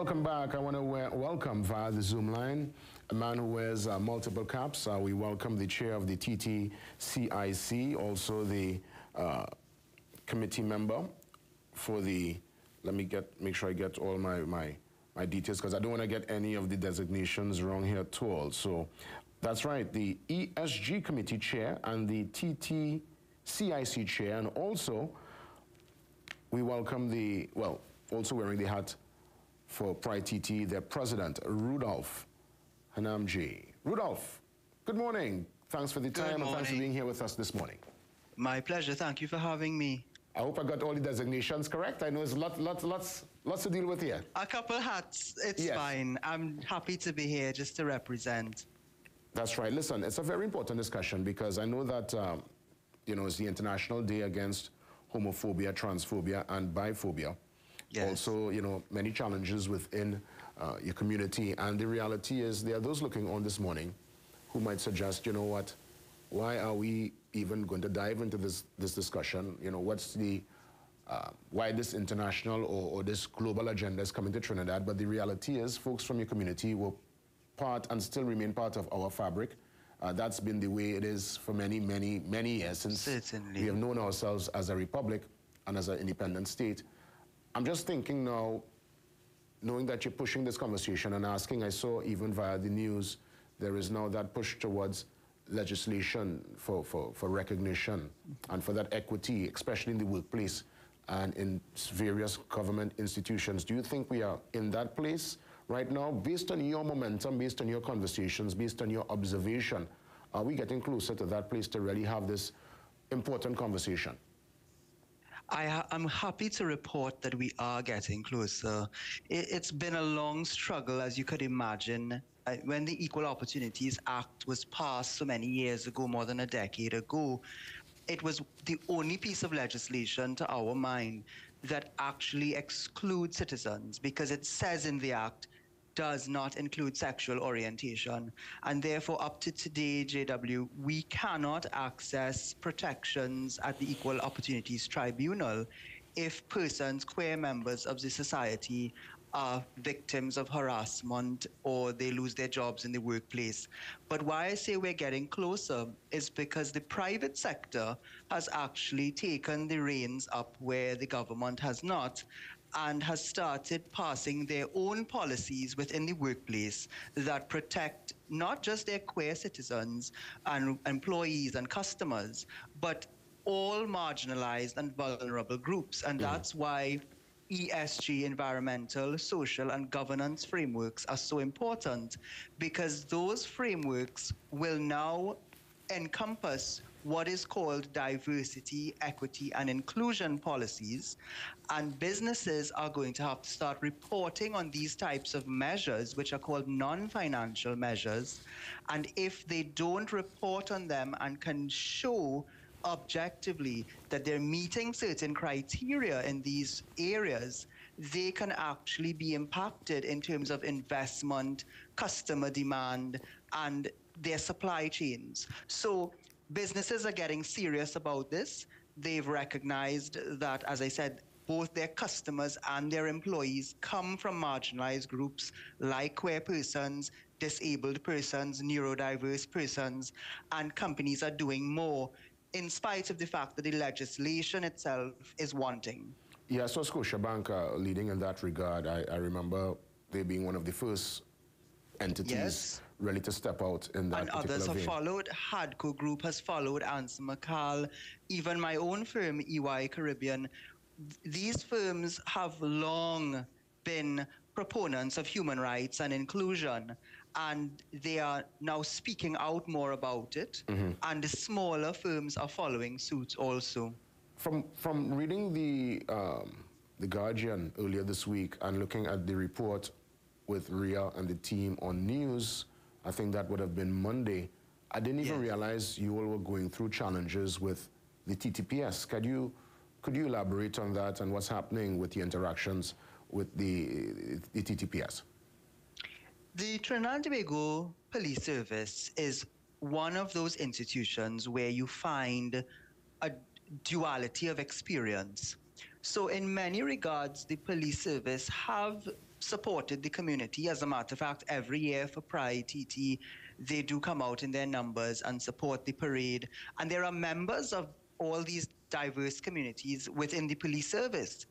welcome back. I want to welcome via the Zoom line a man who wears uh, multiple caps. Uh, we welcome the chair of the TTCIC, also the uh, committee member for the, let me get, make sure I get all my, my, my details because I don't want to get any of the designations wrong here at all. So that's right, the ESG committee chair and the TTCIC chair, and also we welcome the, well, also wearing the hat for Pride TT, their president, Rudolph Hanamji. Rudolph, good morning. Thanks for the time and thanks for being here with us this morning. My pleasure. Thank you for having me. I hope I got all the designations correct. I know it's lots, lots, lots, lots to deal with here. A couple hats. It's yes. fine. I'm happy to be here just to represent. That's right. Listen, it's a very important discussion because I know that, um, you know, it's the International Day Against Homophobia, Transphobia, and Biphobia. Yes. Also, you know, many challenges within uh, your community. And the reality is there are those looking on this morning who might suggest, you know what, why are we even going to dive into this, this discussion? You know, what's the, uh, why this international or, or, this global agenda is coming to Trinidad? But the reality is folks from your community were part and still remain part of our fabric. Uh, that's been the way it is for many, many, many years since Certainly. we have known ourselves as a republic and as an independent state. I'm just thinking now, knowing that you're pushing this conversation and asking, I saw even via the news, there is now that push towards legislation for, for, for recognition and for that equity, especially in the workplace and in various government institutions. Do you think we are in that place right now? Based on your momentum, based on your conversations, based on your observation, are we getting closer to that place to really have this important conversation? I am happy to report that we are getting closer. It, has been a long struggle, as you could imagine. Uh, when the Equal Opportunities Act was passed so many years ago, more than a decade ago, it was the only piece of legislation, to our mind, that actually excludes citizens because it says in the Act does not include sexual orientation. And therefore, up to today, JW, we cannot access protections at the Equal Opportunities Tribunal if persons, queer members of the society, are victims of harassment or they lose their jobs in the workplace. But why I say we're getting closer is because the private sector has actually taken the reins up where the government has not and has started passing their own policies within the workplace that protect not just their queer citizens and employees and customers, but all marginalized and vulnerable groups. And mm. that's why ESG, environmental, social, and governance frameworks are so important because those frameworks will now encompass what is called diversity, equity, and inclusion policies. And businesses are going to have to start reporting on these types of measures, which are called non financial measures. And if they don't report on them and can show objectively that they're meeting certain criteria in these areas, they can actually be impacted in terms of investment, customer demand, and their supply chains. So businesses are getting serious about this. They've recognized that, as I said, both their customers and their employees come from marginalized groups like queer persons, disabled persons, neurodiverse persons, and companies are doing more in spite of the fact that the legislation itself is wanting. Yeah, so Scotiabank uh, leading in that regard. I, I remember they being one of the first entities yes. Ready to step out in that And others have vein. followed. Hadco Group has followed. Ansa McAL, even my own firm, EY Caribbean. These firms have long been proponents of human rights and inclusion, and they are now speaking out more about it. Mm-hmm. And the smaller firms are following suit also. From from reading the um, the Guardian earlier this week and looking at the report with Ria and the team on news. I think that would have been Monday. I didn't even realize you all were going through challenges with the TTPS. Could you, could you elaborate on that and what's happening with the interactions with the, the TTPS? The Trinidad and Tobago Police Service is one of those institutions where you find a duality of experience. So, in many regards, the police service have supported the community. As a matter of fact, every year for Pride TT, they do come out in their numbers and support the parade. And there are members of all these diverse communities within the police service.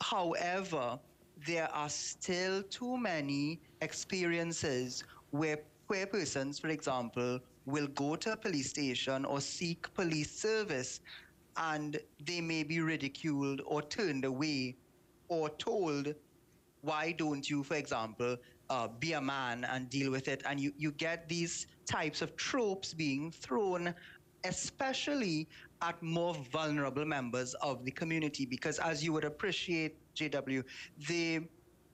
However, there are still too many experiences where queer persons, for example, will go to a police station or seek police service and they may be ridiculed or turned away or told, why don't you, for example, uh, be a man and deal with it? And you, you get these types of tropes being thrown, especially at more vulnerable members of the community. Because as you would appreciate, JW, the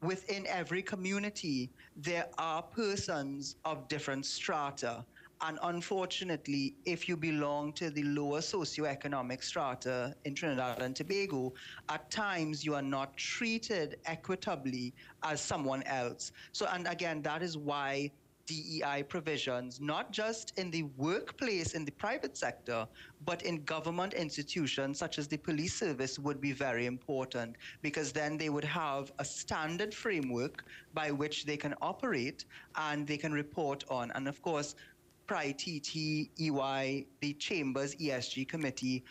within every community, there are persons of different strata and unfortunately, if you belong to the lower socioeconomic strata in Trinidad and Tobago, at times you are not treated equitably as someone else. So, and again, that is why DEI provisions, not just in the workplace in the private sector, but in government institutions such as the police service would be very important because then they would have a standard framework by which they can operate and they can report on. And of course, Pride TT, EY, the Chambers ESG Committee,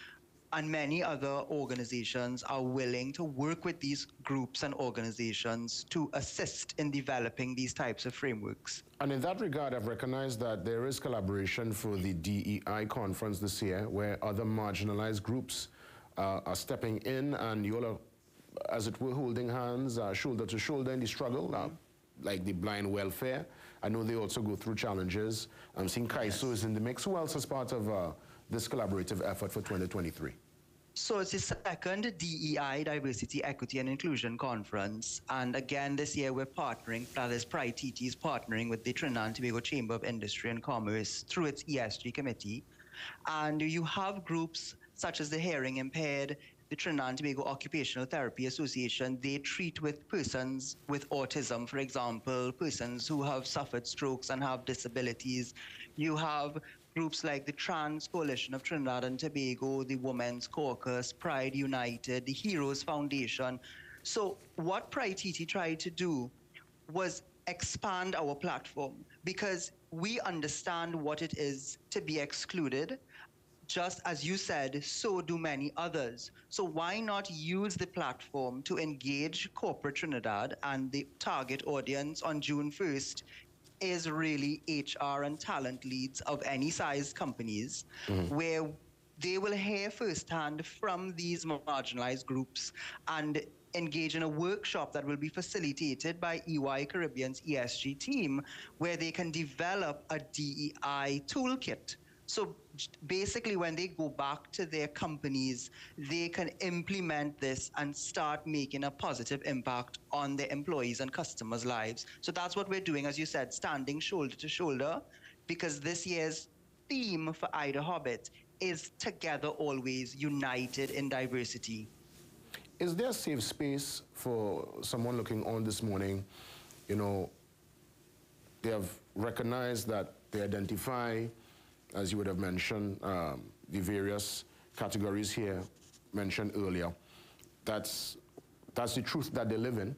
and many other organizations are willing to work with these groups and organizations to assist in developing these types of frameworks. And in that regard, I've recognized that there is collaboration for the DEI conference this year where other marginalized groups uh, are stepping in and you all are, as it were, holding hands uh, shoulder to shoulder in the struggle, uh, like the blind welfare. I know they also go through challenges. I'm seeing CAISO is in the mix. Who else is part of uh, this collaborative effort for 2023? So it's the second DEI, Diversity, Equity and Inclusion Conference. And again, this year we're partnering, that is Pride TT is partnering with the Trinidad and Tobago Chamber of Industry and Commerce through its ESG committee. And you have groups such as the hearing impaired, the Trinidad and Tobago Occupational Therapy Association, they treat with persons with autism, for example, persons who have suffered strokes and have disabilities. You have groups like the Trans Coalition of Trinidad and Tobago, the Women's Caucus, Pride United, the Heroes Foundation. So what Pride TT tried to do was expand our platform because we understand what it is to be excluded just as you said, so do many others. So why not use the platform to engage corporate Trinidad and the target audience on June 1st is really HR and talent leads of any size companies mm-hmm. where they will hear firsthand from these marginalized groups and engage in a workshop that will be facilitated by EY Caribbean's ESG team where they can develop a DEI toolkit so basically, when they go back to their companies, they can implement this and start making a positive impact on their employees and customers' lives. So that's what we're doing, as you said, standing shoulder to shoulder, because this year's theme for IDAHOBIT is together always united in diversity. Is there a safe space for someone looking on this morning? You know, they have recognized that they identify as you would have mentioned, um, the various categories here mentioned earlier. That's, that's the truth that they live in. Mm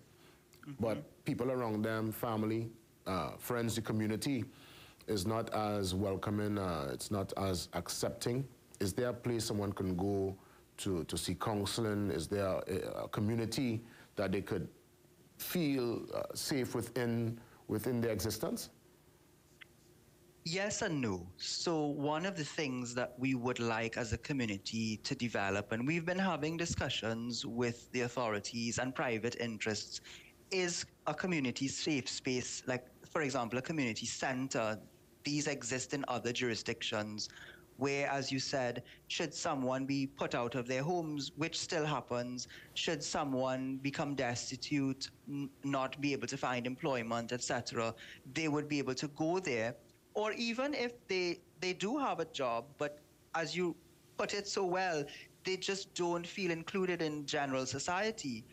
-hmm. But people around them, family, uh, friends, the community, is not as welcoming, uh, it's not as accepting. Is there a place someone can go to, to see counseling? Is there a, a community that they could feel uh, safe within, within their existence? Yes and no. So, one of the things that we would like as a community to develop, and we've been having discussions with the authorities and private interests, is a community safe space. Like, for example, a community center. These exist in other jurisdictions where, as you said, should someone be put out of their homes, which still happens, should someone become destitute, n- not be able to find employment, etc., they would be able to go there or even if they they do have a job, but as you put it so well, they just don't feel included in general society.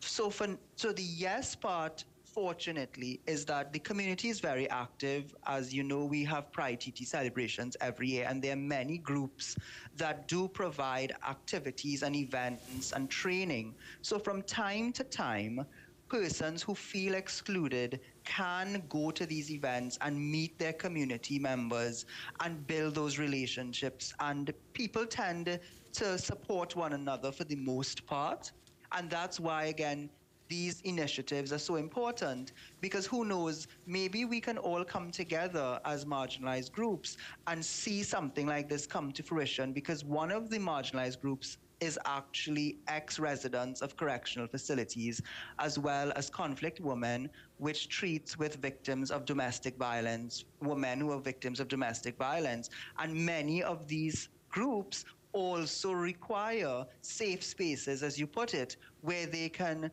So for so the yes part fortunately is that the community is very active as you know we have pride tt celebrations every year and there are many groups that do provide activities and events and training so from time to time persons who feel excluded can go to these events and meet their community members and build those relationships. And people tend to support one another for the most part. And that's why, again, these initiatives are so important because who knows, maybe we can all come together as marginalized groups and see something like this come to fruition because one of the marginalized groups is actually ex-residents of correctional facilities, as well as conflict women, which treats with victims of domestic violence, women who are victims of domestic violence. And many of these groups also require safe spaces, as you put it, where they can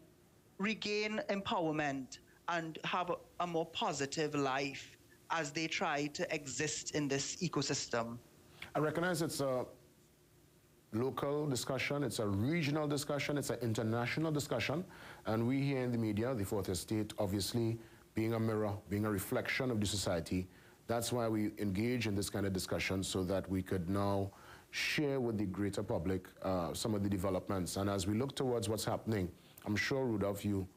regain empowerment and have a, a more positive life as they try to exist in this ecosystem. I recognize it's a local discussion, it's a regional discussion, it's an international discussion. And we here in the media, the Fourth Estate, obviously being a mirror, being a reflection of the society, that's why we engage in this kind of discussion so that we could now share with the greater public uh, some of the developments. And as we look towards what's happening, I'm sure, Rudolph, you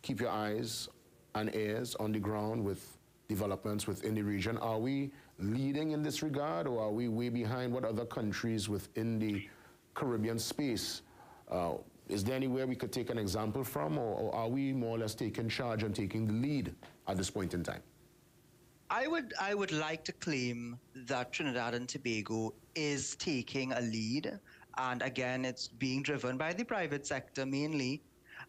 keep your eyes and ears on the ground with developments within the region. Are we leading in this regard, or are we way behind what other countries within the Caribbean space? Uh, is there anywhere we could take an example from, or, or, are we more or less taking charge and taking the lead at this point in time? I would, I would like to claim that Trinidad and Tobago is taking a lead. And again, it's being driven by the private sector mainly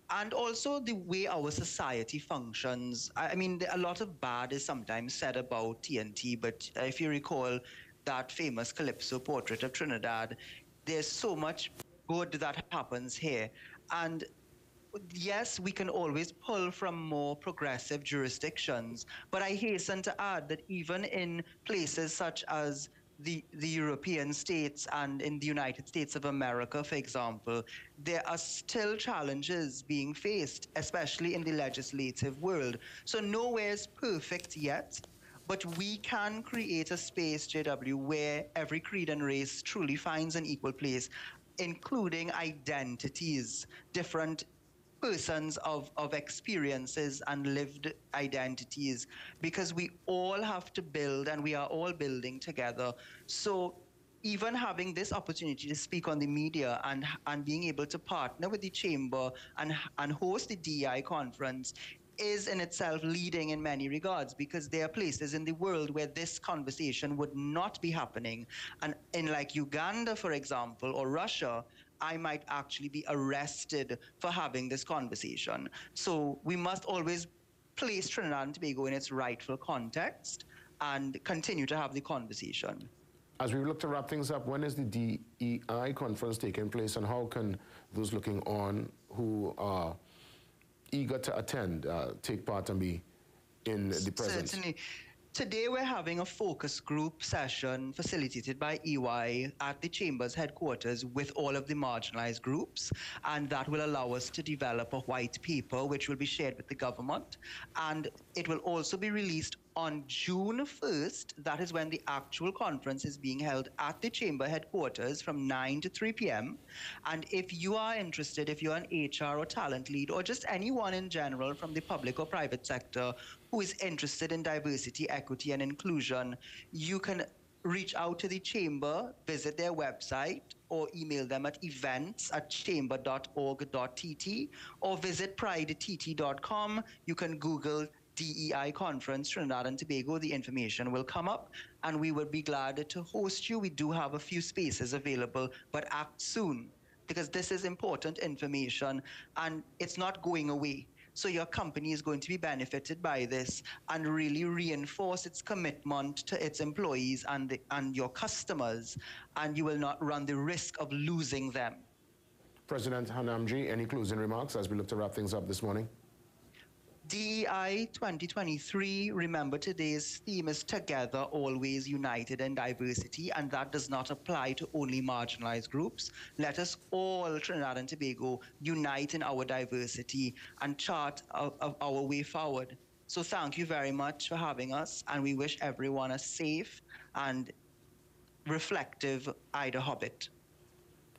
and also the way our society functions. I mean, a lot of bad is sometimes said about TNT, but uh, if you recall that famous Calypso portrait of Trinidad, there's so much good that happens here. And yes, we can always pull from more progressive jurisdictions, but I hasten to add that even in places such as the, the European states and in the United States of America, for example, there are still challenges being faced, especially in the legislative world. So nowhere is perfect yet, but we can create a space, JW, where every creed and race truly finds an equal place, including identities, different persons of, of experiences and lived identities because we all have to build and we are all building together. So even having this opportunity to speak on the media and, and being able to partner with the chamber and, and host the DEI conference is in itself leading in many regards because there are places in the world where this conversation would not be happening. And in like Uganda, for example, or Russia, I might actually be arrested for having this conversation. So we must always place Trinidad and Tobago in its rightful context and continue to have the conversation. As we look to wrap things up, when is the DEI conference taking place and how can those looking on who are eager to attend uh, take part and be in the presence? Certainly. Today we're having a focus group session facilitated by EY at the Chamber's headquarters with all of the marginalized groups and that will allow us to develop a white paper which will be shared with the government and it will also be released on June 1st, that is when the actual conference is being held at the chamber headquarters from 9 to 3 p.m. And if you are interested, if you're an HR or talent lead, or just anyone in general from the public or private sector who is interested in diversity, equity, and inclusion, you can reach out to the chamber, visit their website, or email them at events at chamber.org.tt, or visit pridett.com. You can Google DEI conference, Trinidad and Tobago, the information will come up and we would be glad to host you. We do have a few spaces available, but act soon because this is important information and it's not going away. So your company is going to be benefited by this and really reinforce its commitment to its employees and, the, and your customers, and you will not run the risk of losing them. President Hanamji, any closing remarks as we look to wrap things up this morning? DEI 2023, remember today's theme is Together, Always United in Diversity, and that does not apply to only marginalized groups. Let us all, Trinidad and Tobago, unite in our diversity and chart our, our way forward. So thank you very much for having us, and we wish everyone a safe and reflective IDAHOBIT.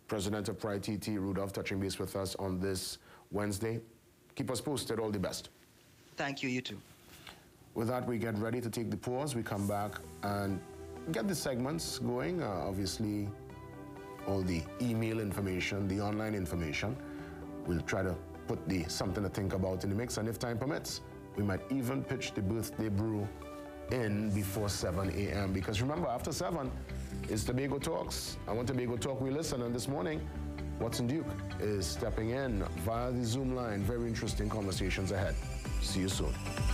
President of Pride TT Rudolph touching base with us on this Wednesday. Keep us posted. All the best. Thank you, you too. With that, we get ready to take the pause. We come back and get the segments going. Uh, obviously, all the email information, the online information. We'll try to put the something to think about in the mix, and if time permits, we might even pitch the birthday brew in before 7 a.m. Because remember, after 7, it's Tobago Talks. I want Tobago Talk we listen, and this morning, Watson Duke is stepping in via the Zoom line. Very interesting conversations ahead. See you soon.